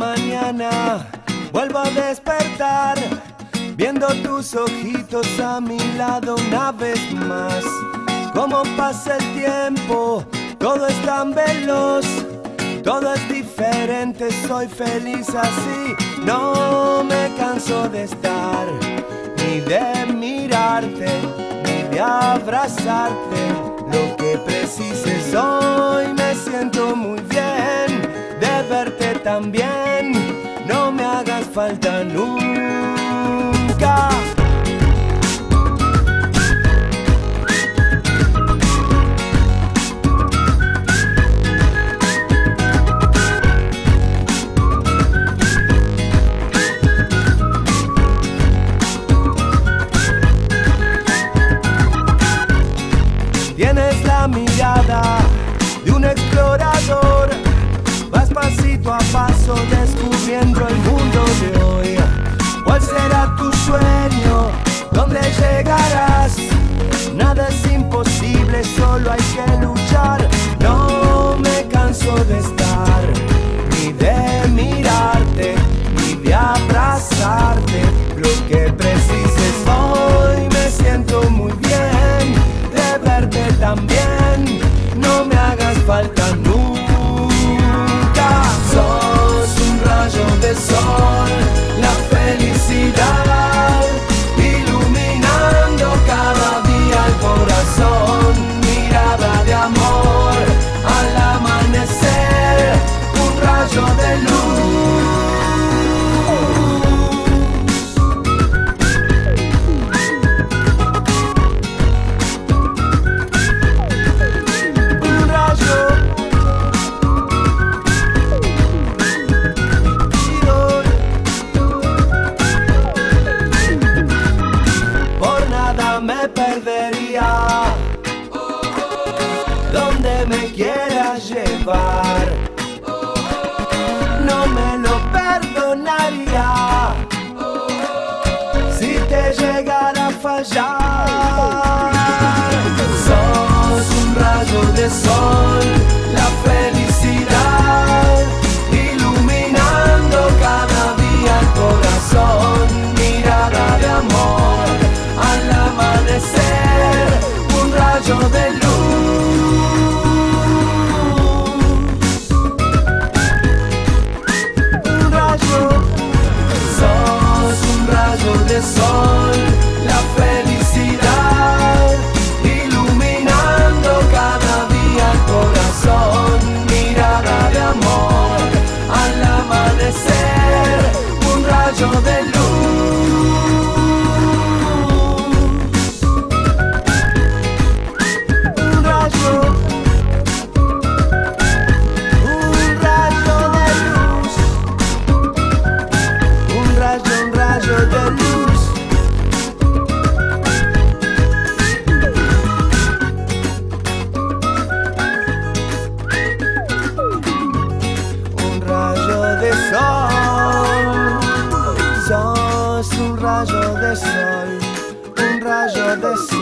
mañana vuelvo a despertar, viendo tus ojitos a mi lado una vez más. Como pasa el tiempo, todo es tan veloz, todo es diferente, soy feliz así. No me canso de estar, ni de mirarte, ni de abrazarte. Lo que precises hoy me siento muy bien de verte también. Falta nunca. Tienes la mirada de un explorador. Vas pasito a paso descubriendo el. ¿Cuál será tu sueño? ¿Dónde llegarás? Donde me quieras llevar. No me lo perdonaría Si te llegara a fallar. Sos un rayo de sol de sol, un rayo de sol.